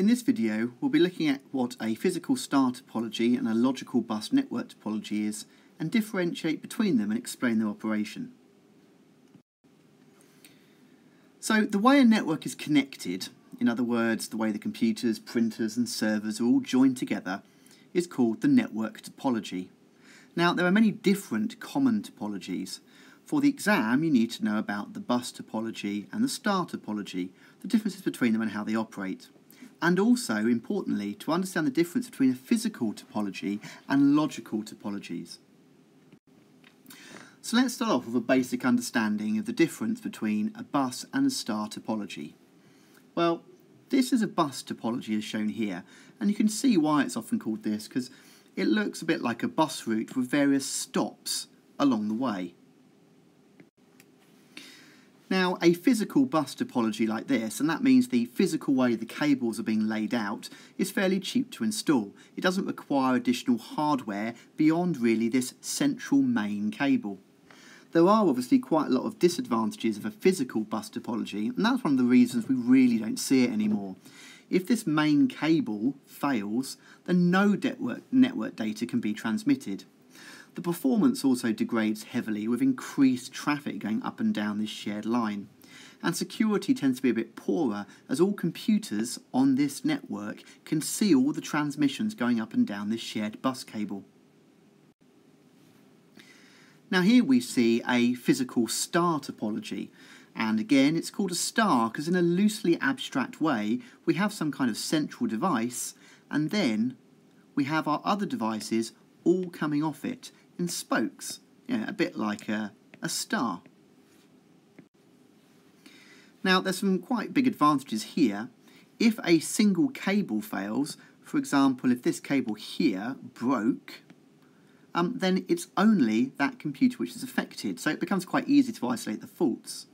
In this video, we'll be looking at what a physical star topology and a logical bus network topology is, and differentiate between them and explain their operation. So the way a network is connected, in other words, the way the computers, printers and servers are all joined together, is called the network topology. Now, there are many different common topologies. For the exam, you need to know about the bus topology and the star topology, the differences between them and how they operate. And also, importantly, to understand the difference between a physical topology and logical topologies. So let's start off with a basic understanding of the difference between a bus and a star topology. Well, this is a bus topology as shown here, and you can see why it's often called this, because it looks a bit like a bus route with various stops along the way. Now, a physical bus topology like this, and that means the physical way the cables are being laid out, is fairly cheap to install. It doesn't require additional hardware beyond really this central main cable. There are obviously quite a lot of disadvantages of a physical bus topology, and that's one of the reasons we really don't see it anymore. If this main cable fails, then no network, network data can be transmitted. The performance also degrades heavily with increased traffic going up and down this shared line. And security tends to be a bit poorer as all computers on this network can see all the transmissions going up and down this shared bus cable. Now here we see a physical star topology. And again, it's called a star because in a loosely abstract way, we have some kind of central device and then we have our other devices all coming off it in spokes, yeah, a bit like a, a star. Now, there's some quite big advantages here. If a single cable fails, for example, if this cable here broke, um, then it's only that computer which is affected, so it becomes quite easy to isolate the faults.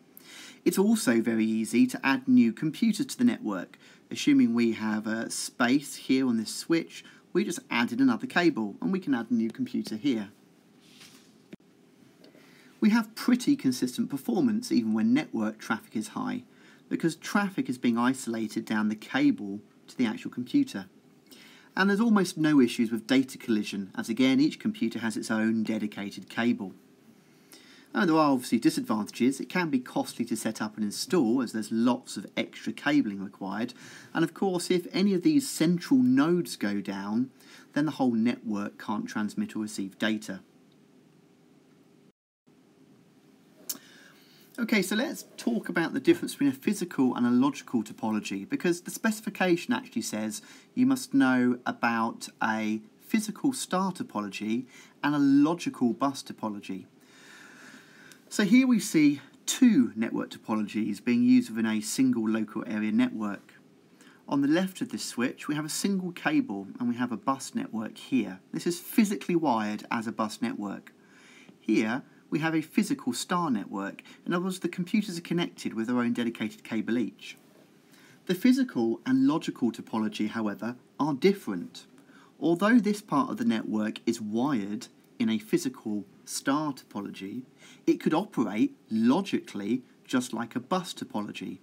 It's also very easy to add new computers to the network. Assuming we have a space here on this switch, we just added another cable, and we can add a new computer here we have pretty consistent performance even when network traffic is high, because traffic is being isolated down the cable to the actual computer. And there's almost no issues with data collision, as again each computer has its own dedicated cable. And there are obviously disadvantages. It can be costly to set up and install as there's lots of extra cabling required. And of course, if any of these central nodes go down, then the whole network can't transmit or receive data. Okay, so let's talk about the difference between a physical and a logical topology because the specification actually says you must know about a physical star topology and a logical bus topology. So here we see two network topologies being used within a single local area network. On the left of this switch, we have a single cable and we have a bus network here. This is physically wired as a bus network. Here, we have a physical star network. In other words, the computers are connected with their own dedicated cable each. The physical and logical topology, however, are different. Although this part of the network is wired in a physical star topology, it could operate logically just like a bus topology.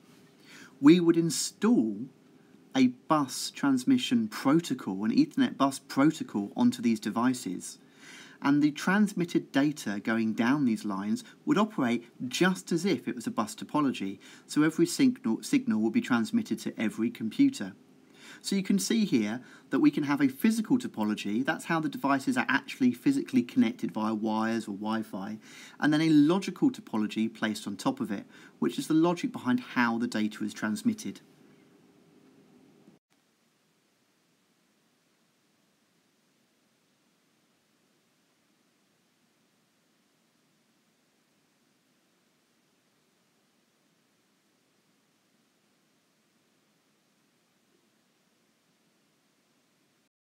We would install a bus transmission protocol, an Ethernet bus protocol onto these devices and the transmitted data going down these lines would operate just as if it was a bus topology, so every signal, signal will be transmitted to every computer. So you can see here that we can have a physical topology, that's how the devices are actually physically connected via wires or Wi-Fi, and then a logical topology placed on top of it, which is the logic behind how the data is transmitted.